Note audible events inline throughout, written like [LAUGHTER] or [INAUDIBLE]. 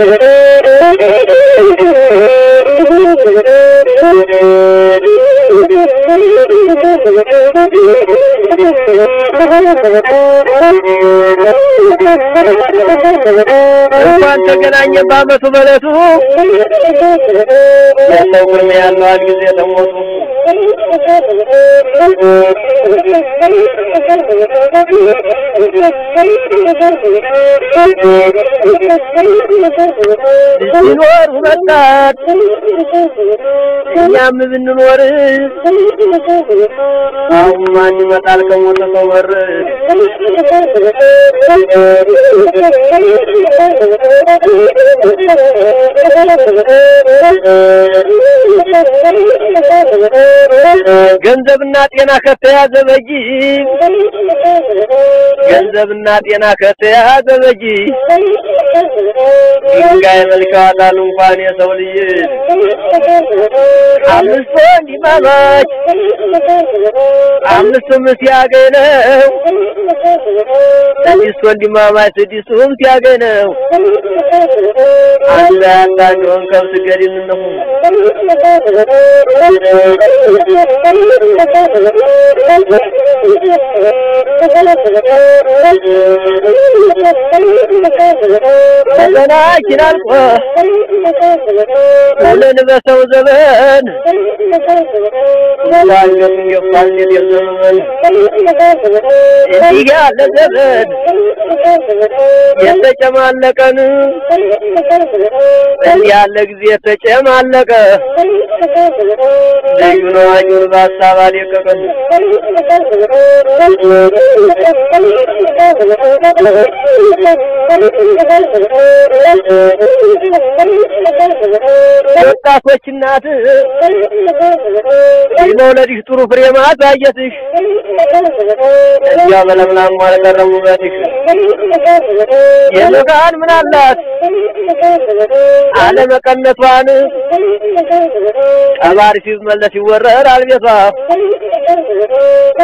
እንኳን ተገናኘ በአመቱ በለቱ የሰው ግርማ ያለው ጊዜ ተሞቱ ሲኖር መጣት እኛም ብንኖር አሁን ማን ይመጣል ከሞተ ሰው በር ገንዘብና ጤና ከተያዘ በጂ ገንዘብና ጤና ከተያዘ በጂ ድንጋይ መልካታል እንኳን የሰው ልጅ አምስት ወንድማማች አምስቱም ሲያገኝ ነው። ስድስት ወንድማማች ስድስቱም ሲያገኝ ነው አንድ አንድ አንዱን ከብት ገድል ዘመናችን አልቆ ሁለን በሰው ዘመን ዋንገት ገፋል የዘመን እንዲህ ያለ ዘመን የተጨማለቀን እንዲህ ያለ ጊዜ የተጨማለቀ ልዩ ነው አኙን በሀሳብ አልየቀቀን Oh, my God. ወጣቶች እናት የመውለድሽ ጥሩ ፍሬ ማሳየትሽ እዚያ በለምላም አልቀረም ውበትሽ የመካን ምን አላት? አለመቀነቷን ቀባሪ ሲመለስ ይወረራል ቤቷ።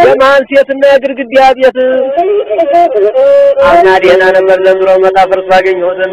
የማን ሴትና የግድግዳ ቤት። አምና ደህና ነበር ዘንድሮ መጣ ፍርስ ባገኘሁትን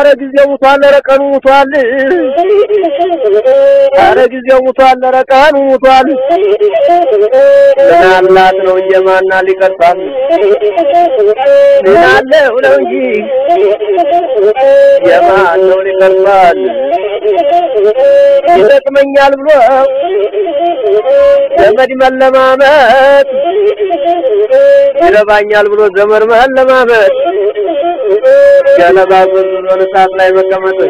አረ ጊዜው ሙቷል፣ ኧረ ቀኑ ሙቷል። አረ ጊዜው ሙቷል፣ ኧረ ቀኑ ሙቷል። ምን ነው እንጂ ማና ሊቀርፋል ምን አለው ነው እንጂ የማን ነው ሊቀርፋል ይጠቅመኛል ብሎ ዘመድ መለማመጥ ይረባኛል ብሎ ዘመድ መለማመጥ चलो बाबू दोनों साथ लाइव में कम तो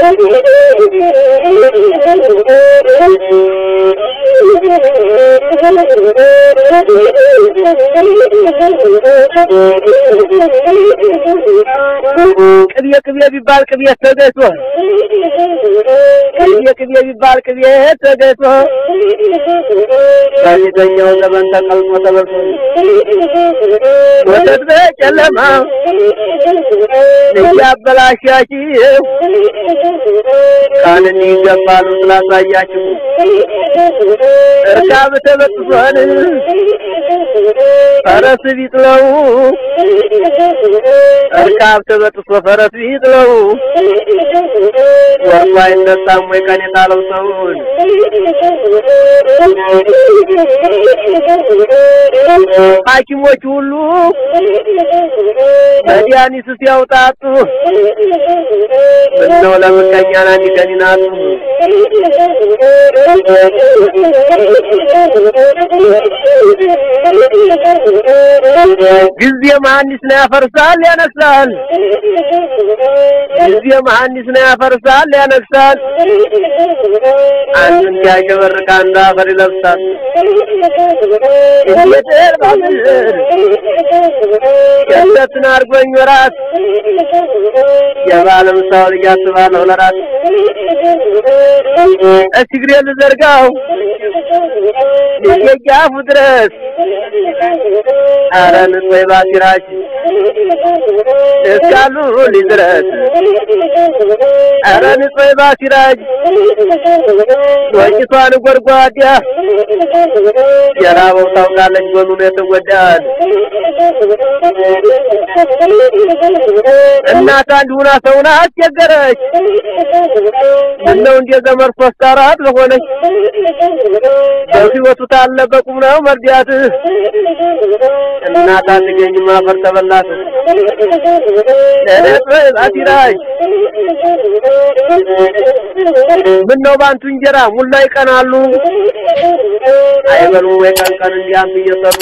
Thank [LAUGHS] you. ቅቤ ቅቤ ቢባል ቅቤ ተገቶ ቅቤ ቅቤ ቢባል ቅቤ ተገቶ በፊተኛው ዘመን ተቀልጦ ተበልቶ ወተት በጨለማ እያበላሻችሁ ቃል እንዲገባሉ ስላሳያችሁ እርካብ ተበጥሷል ፈረስ ቢጥለው እርካብ ተበጥሶ ፈረስ ቢጥለው ወርቁ አይነሳም ወይ ቀን የጣለው ሰውን? ሐኪሞች ሁሉ መድኃኒት ሲያውጣጡ ምነው ለምቀኛ ናኒ ከኒናቱ ጊዜ መሐንዲስ ነው ያፈርሳል ያነሳል። ጊዜ መሐንዲስ ነው ያፈርሳል ያነሳል። አንዱን ሲያሸበርቅ አንዱ አፈር ይለብሳል። የለትን አርጎኝ ወራት የባለምሳው ልጅ አስባለሁ ለራት እግሬ ልዘርጋው የጃፉ ድረስ ንቆይ ባሲራች እስካሉ ሊድረስ አረ ንቆይ ባሲራጅ ወጭቷን ጎርጓዳ የራበው ታውቃለች ጎኑን የተጎዳል እናት አንድ ሁና ሰውን አስቸገረች። ምነው እንደ ዘመር ሶስት ለሆነች በህይወቱ ታለ በቁም ነው መርዳት እናት አትገኝም አፈር ተበላት አሲራጅ ምነው ባንቱ እንጀራ? ሙላ ይቀናሉ። አይበሉም ወይ ቀን ቀን እንዲያም እየሰሩ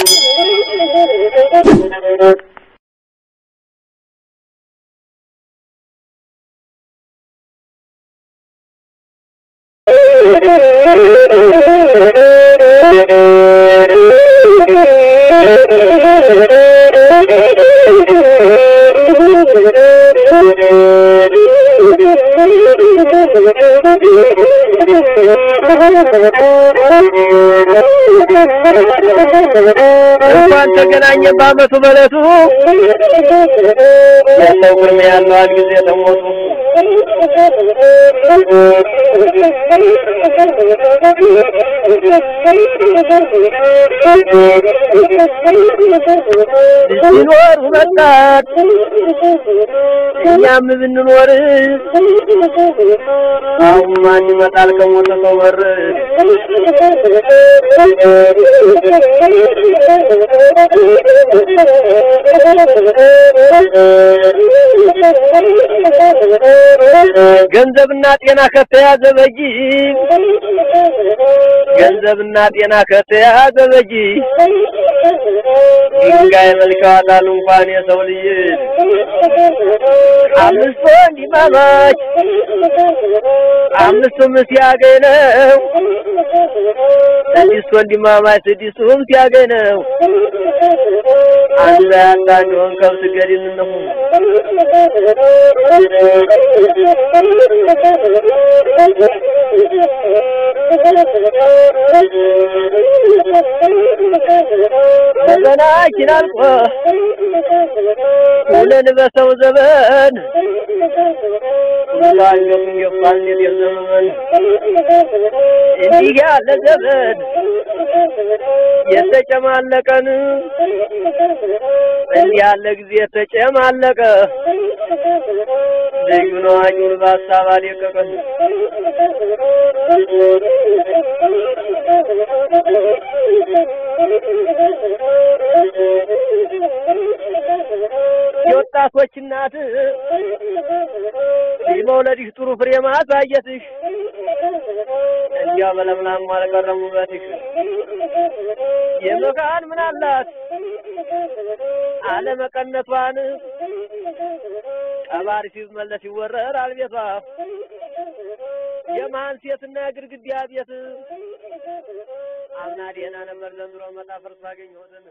እንኳን ተገናኘ በአመቱ በለቱ። የሰው ግርማ ያለው አንድ [LAUGHS] ጊዜ ተሞቱ ሲኖር መጣት እኛም ብንኖር አሁን ማን ይመጣል ከሞተ ሰው በር? ገንዘብና ጤና ከተያዘ በጂ ገንዘብና ጤና ከተያዘ በጂ ድንጋይ መልከዋታል እንኳን የሰው ልጅ አምስት ወንድማማች አምስቱም ሲያገኝ ነው ስድስት ወንድማማች ስድስቱም ሲያገኝ ነው አንድ ላይ አንድ አንዱን ከብት ገድል ነው ዘመናችን አልቆ ውለን በሰው ዘመን ገፋል እንዴት ዘመን እንዲህ ያለ ዘመን የተጨማለቀን እንዲህ ያለ ጊዜ የተጨማለቀ ልዩ ነው አጩን በሀሳብ የወጣቶች እናት የመውለድሽ ጥሩ ፍሬ ማሳየትሽ እንዲያ በለምላም አልቀረም ውበትሽ የመካን ምን አላት? አለመቀነቷን ቀባሪ ሲመለስ ይወረራል ቤቷ። የማን ሴትና ግድግዳ ቤት? አምና ደህና ነበር ዘንድሮ መጣ ፈርስ አገኘሁትን